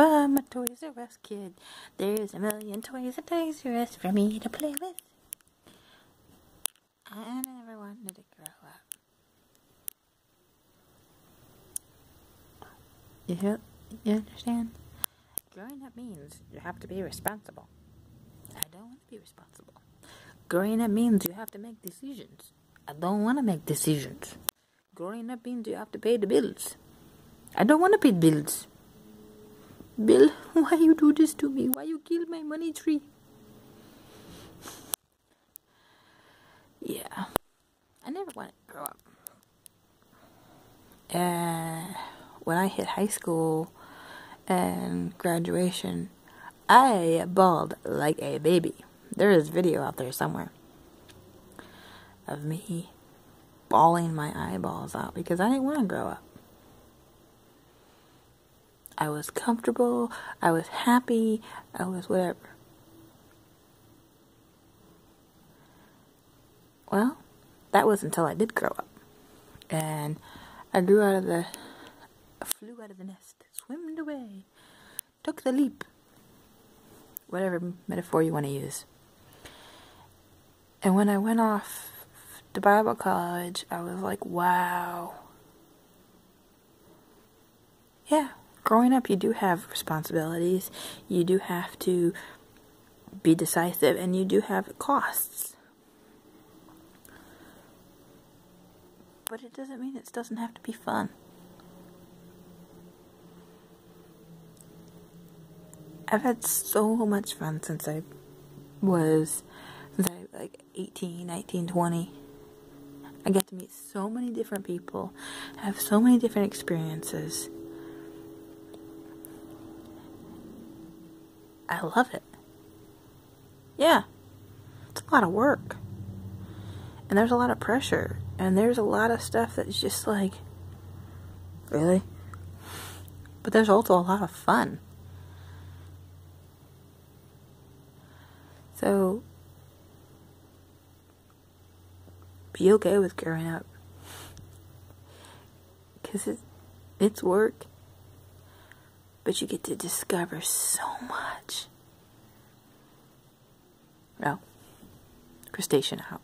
from a Toys R Us kid. There's a million toys at Toys R Us for me to play with. I never wanted to grow up. You, hear- you understand? Growing up means you have to be responsible. I don't want to be responsible. Growing up means you have to make decisions. I don't want to make decisions. Growing up means you have to pay the bills. I don't want to pay bills. Bill, why you do this to me? Why you kill my money tree? Yeah. I never wanted to grow up. And when I hit high school and graduation, I bawled like a baby. There is video out there somewhere of me bawling my eyeballs out because I didn't want to grow up. I was comfortable, I was happy, I was whatever. Well, that was until I did grow up. And I grew out of the, flew out of the nest, swimmed away, took the leap. Whatever metaphor you want to use. And when I went off to Bible college, I was like, wow. Yeah, growing up, you do have responsibilities. You do have to be decisive, and you do have costs. But it doesn't mean it doesn't have to be fun. I've had so much fun since I was since I like 18, 19, 20. I get to meet so many different people, have so many different experiences. I love it. Yeah. It's a lot of work. And there's a lot of pressure. And there's a lot of stuff that's just like, really? But there's also a lot of fun. So, be okay with growing up. Because it, it's work. But you get to discover so much. Well, crustacean out.